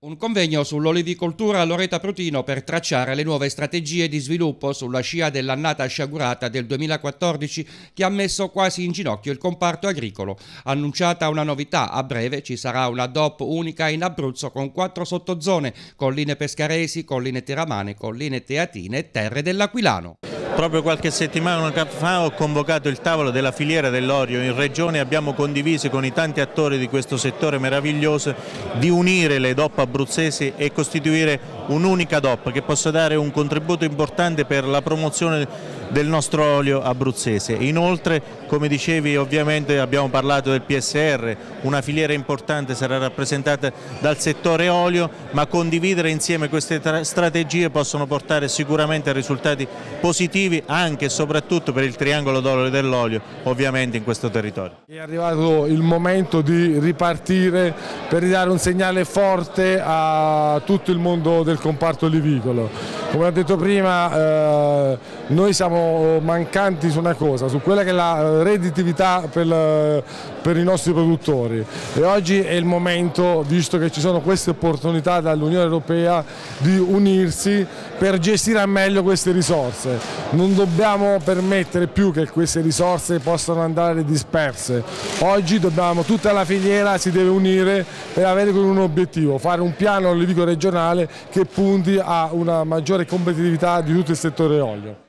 Un convegno sull'olivicoltura a Loreta Prutino per tracciare le nuove strategie di sviluppo sulla scia dell'annata sciagurata del 2014 che ha messo quasi in ginocchio il comparto agricolo. Annunciata una novità, a breve ci sarà una DOP unica in Abruzzo con quattro sottozone, colline pescaresi, colline teramane, colline teatine e terre dell'Aquilano. Proprio qualche settimana fa ho convocato il tavolo della filiera dell'Orio. In regione e abbiamo condiviso con i tanti attori di questo settore meraviglioso di unire le DOP abruzzesi e costituire un'unica DOP che possa dare un contributo importante per la promozione del nostro olio abruzzese. Inoltre, come dicevi, ovviamente abbiamo parlato del PSR, una filiera importante sarà rappresentata dal settore olio, ma condividere insieme queste strategie possono portare sicuramente a risultati positivi anche e soprattutto per il triangolo d'oro dell'olio, ovviamente in questo territorio. È arrivato il momento di ripartire per ridare un segnale forte a tutto il mondo del comparto olivicolo. Come ho detto prima, eh, noi siamo mancanti su una cosa, su quella che è la redditività per, per, i nostri produttori e oggi è il momento, visto che ci sono queste opportunità dall'Unione Europea, di unirsi per gestire al meglio queste risorse. Non dobbiamo permettere più che queste risorse possano andare disperse. Oggi dobbiamo, tutta la filiera si deve unire per avere un obiettivo, fare un piano olivicolo regionale che punti a una competitività di tutto il settore olio.